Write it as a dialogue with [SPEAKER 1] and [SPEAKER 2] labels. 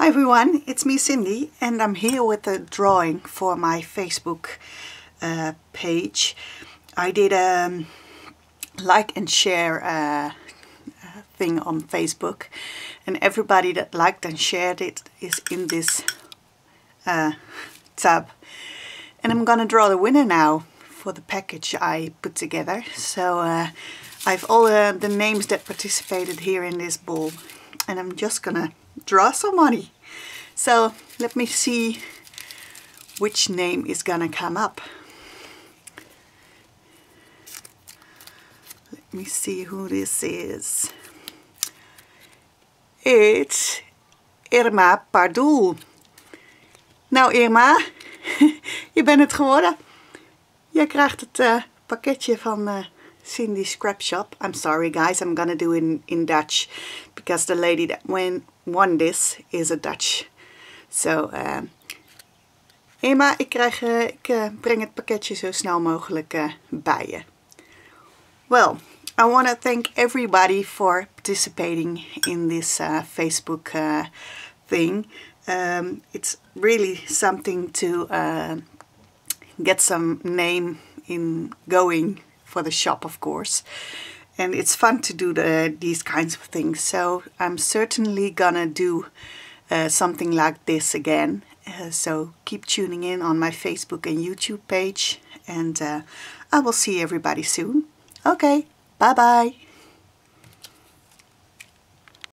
[SPEAKER 1] Hi everyone, it's me Cindy and I'm here with a drawing for my Facebook uh, page. I did a um, like and share uh, thing on Facebook and everybody that liked and shared it is in this uh, tab. And I'm gonna draw the winner now for the package I put together. So uh, I have all uh, the names that participated here in this ball and I'm just gonna draw somebody. So let me see which name is gonna come up. Let me see who this is. It's Irma Pardoel. Nou Irma, je bent het geworden. Jij krijgt het uh, pakketje van uh, Cindy Scrap Shop. I'm sorry guys, I'm gonna do it in, in Dutch because the lady that won this is a Dutch. So, uh, Irma, ik, krijg, uh, ik uh, breng het pakketje zo snel mogelijk bij je. Well, I want to thank everybody for participating in this Facebook thing. Um, it's really something to get some name in going for the shop, of course. And it's fun to do the, these kinds of things. So I'm certainly gonna do uh, something like this again. Uh, so keep tuning in on my Facebook and YouTube page. And uh, I will see everybody soon. Okay, bye bye.